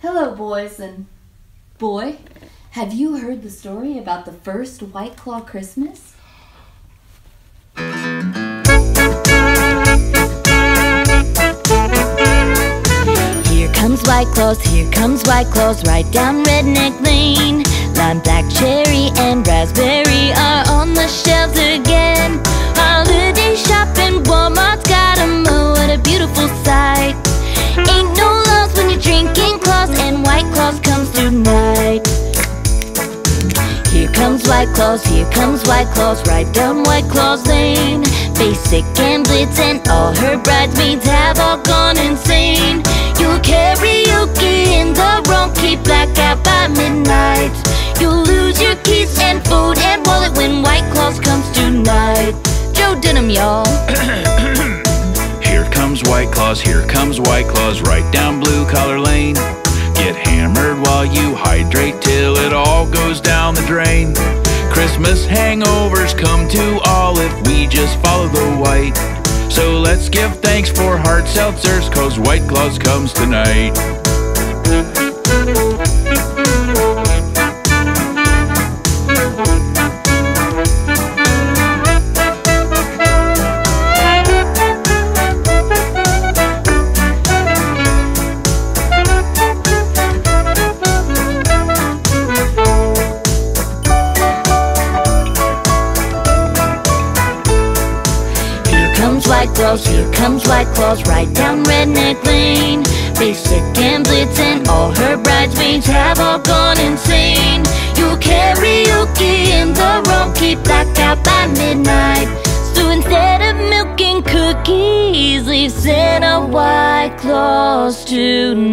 Hello, boys and boy. Have you heard the story about the first White Claw Christmas? Here comes White Claws, here comes White Claws, right down Redneck Lane. Lime, black cherry, and raspberry are on the shelves comes White Claws, here comes White Claws, right down White Claws Lane. Basic and Blitz and all her bridesmaids have all gone insane. You'll karaoke in the ronky blackout by midnight. You'll lose your keys and food and wallet when White Claws comes tonight. Joe Denim, y'all. Here comes White Claws, here comes White Claws, right down Blue Collar Lane. While you hydrate till it all goes down the drain. Christmas hangovers come to all if we just follow the white. So let's give thanks for hard seltzers, cause White Claws comes tonight. White Claws, here comes White Claws, right down Redneck Lane. Basic and Blitz and all her bridesmaids have all gone insane. You'll karaoke in the ronky blackout by midnight. So instead of milking cookies, leave Santa White Claws tonight.